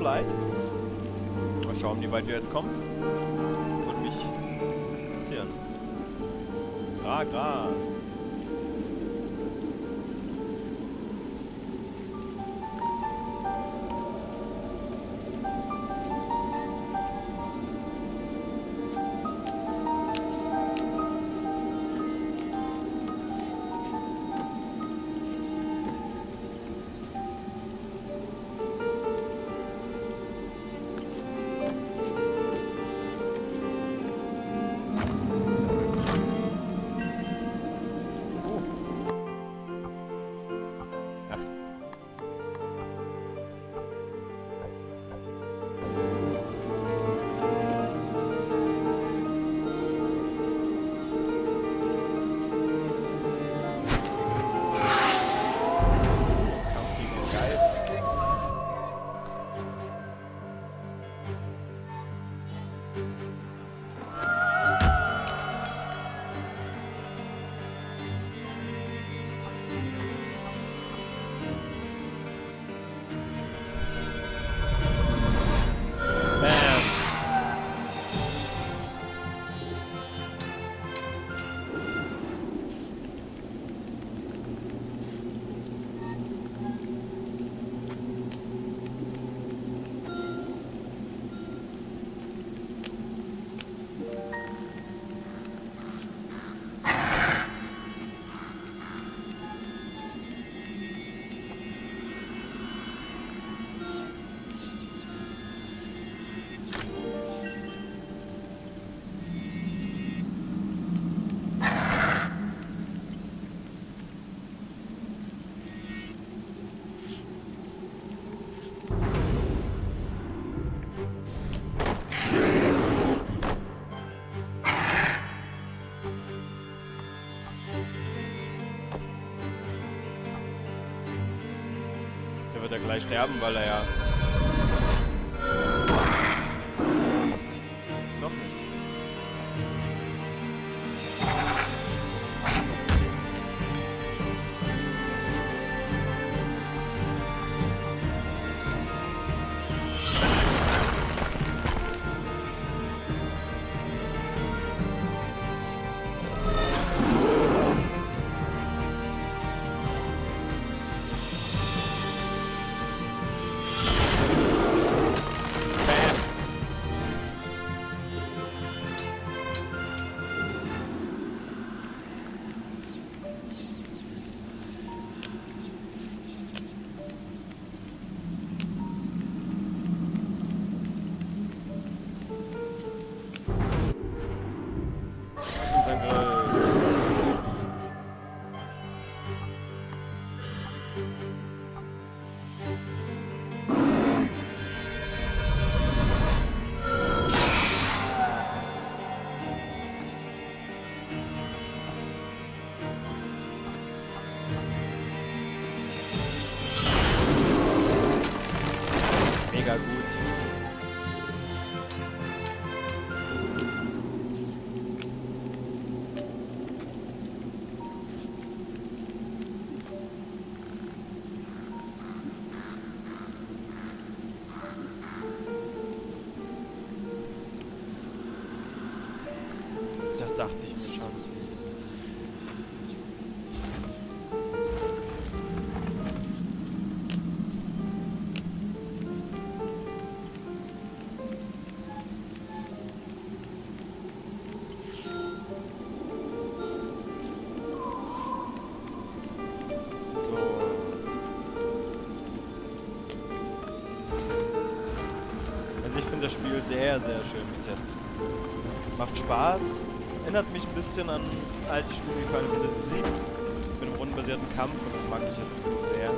Light. Mal schauen, wie weit wir jetzt kommen. Und mich interessieren. Gra, gra. Der wird ja gleich sterben, weil er ja. Sehr, sehr schön bis jetzt. Macht Spaß. Erinnert mich ein bisschen an alte Spiele wie Final Fantasy VII. Mit einem rundenbasierten Kampf und das mag ich jetzt sehr.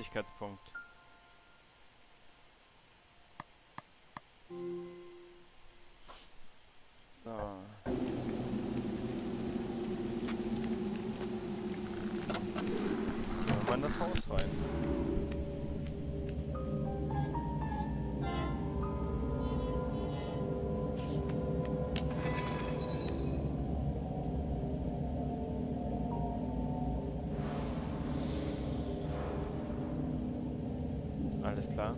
Fertigkeitspunkt. está.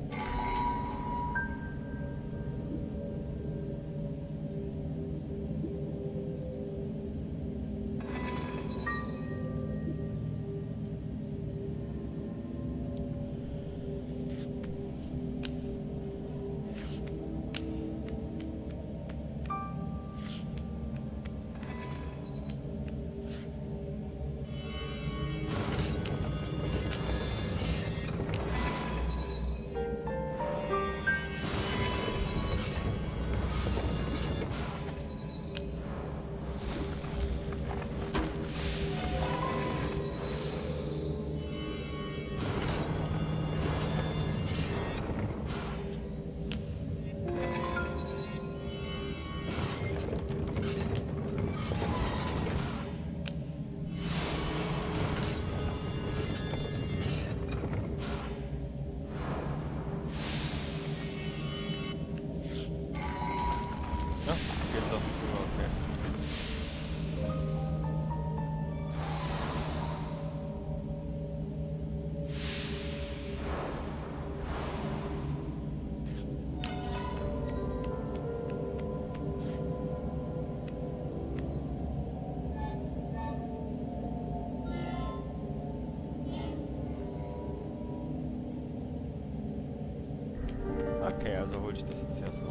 хочет ассоциация.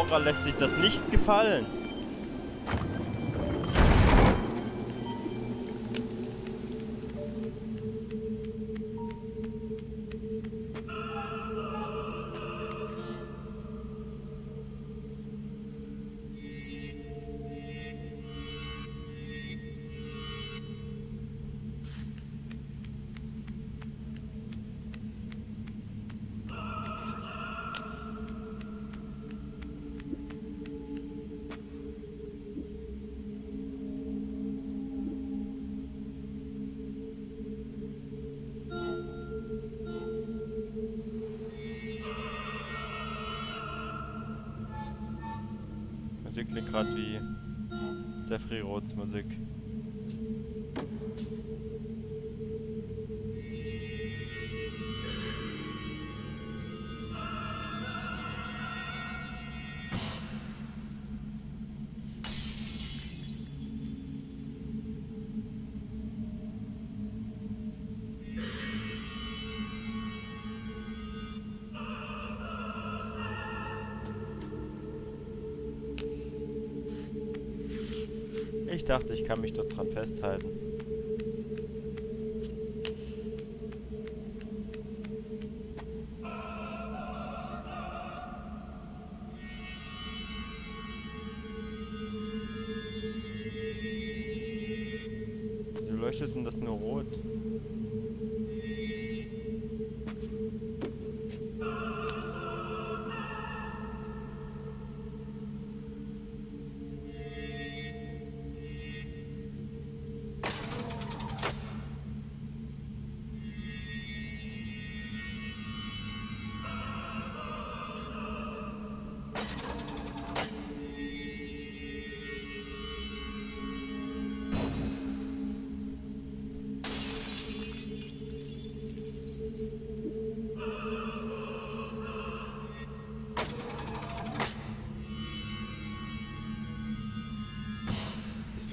Aurora lässt sich das nicht gefallen. Musik klingt gerade wie Roths Musik. Ich dachte, ich kann mich dort dran festhalten.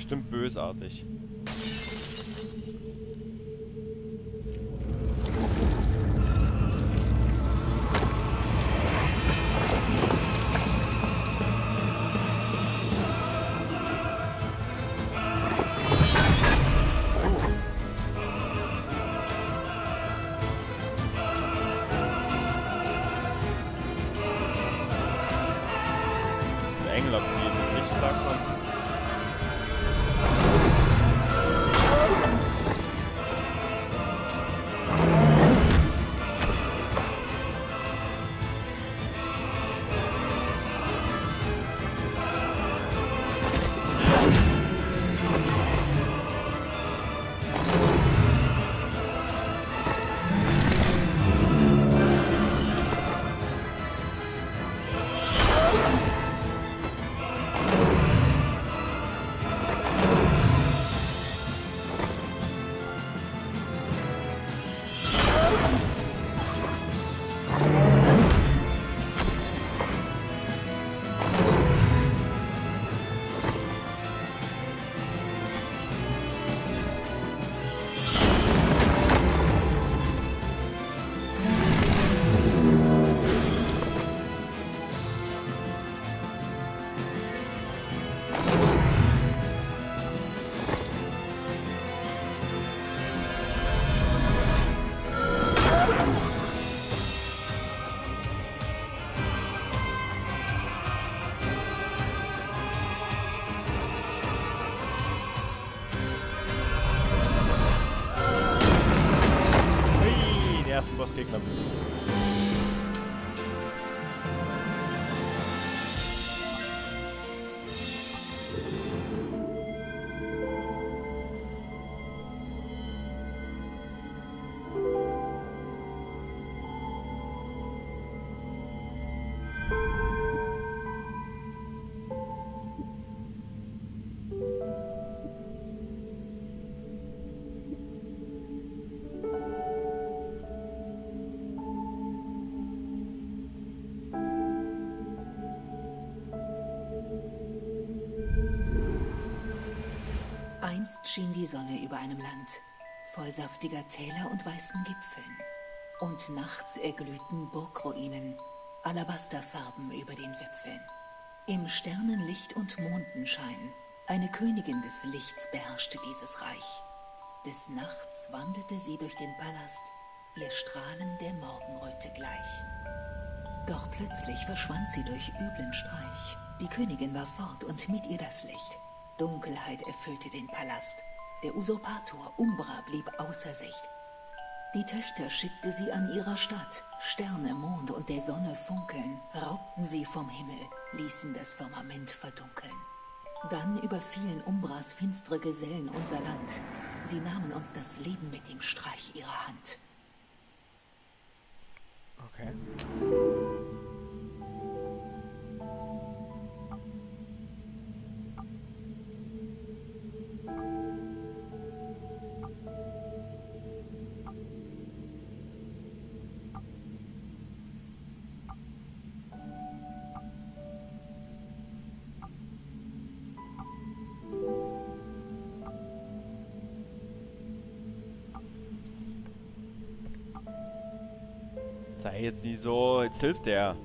Bestimmt bösartig. Schien die Sonne über einem Land, voll saftiger Täler und weißen Gipfeln. Und nachts erglühten Burgruinen, Alabasterfarben über den Wipfeln. Im Sternenlicht und Mondenschein, eine Königin des Lichts beherrschte dieses Reich. Des Nachts wandelte sie durch den Palast, ihr Strahlen der Morgenröte gleich. Doch plötzlich verschwand sie durch üblen Streich. Die Königin war fort und mit ihr das Licht. Dunkelheit erfüllte den Palast. Der Usurpator Umbra blieb außer Sicht. Die Töchter schickte sie an ihrer Stadt. Sterne, Mond und der Sonne funkeln, raubten sie vom Himmel, ließen das Firmament verdunkeln. Dann überfielen Umbras finstere Gesellen unser Land. Sie nahmen uns das Leben mit dem Streich ihrer Hand. Sei jetzt nicht so, jetzt hilft der.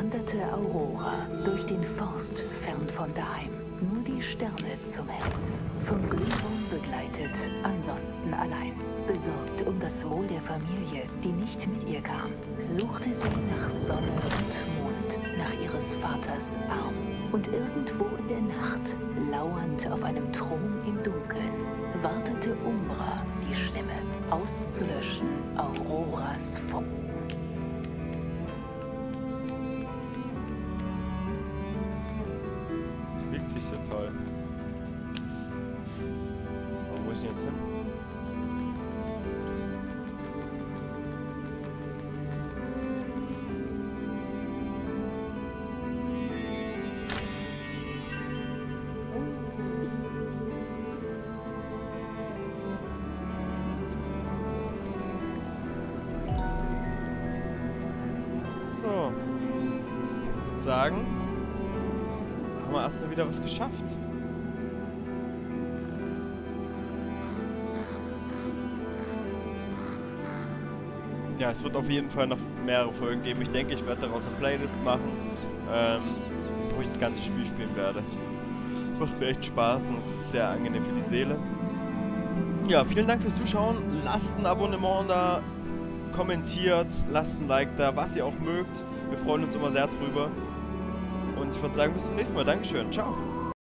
Wanderte Aurora durch den Forst fern von daheim. Nur die Sterne zum Hirten. Vom Glühwurm begleitet, ansonsten allein. Besorgt um das Wohl der Familie, die nicht mit ihr kam, suchte sie nach Sonne und Mond, nach ihres Vaters Arm. Und irgendwo in der Nacht, lauernd auf einem Thron im Dunkeln, wartete Umbra, die Schlimme, auszulöschen Auroras Funken. Sich so toll. Aber wo ist denn jetzt hin? So. Ich sagen, haben wir erstmal wieder was geschafft. Ja, es wird auf jeden Fall noch mehrere Folgen geben. Ich denke, ich werde daraus eine Playlist machen, ähm, wo ich das ganze Spiel spielen werde. Macht mir echt Spaß und es ist sehr angenehm für die Seele. Ja, vielen Dank fürs Zuschauen. Lasst ein Abonnement da, kommentiert, lasst ein Like da, was ihr auch mögt. Wir freuen uns immer sehr drüber. Und ich würde sagen, bis zum nächsten Mal. Dankeschön. Ciao.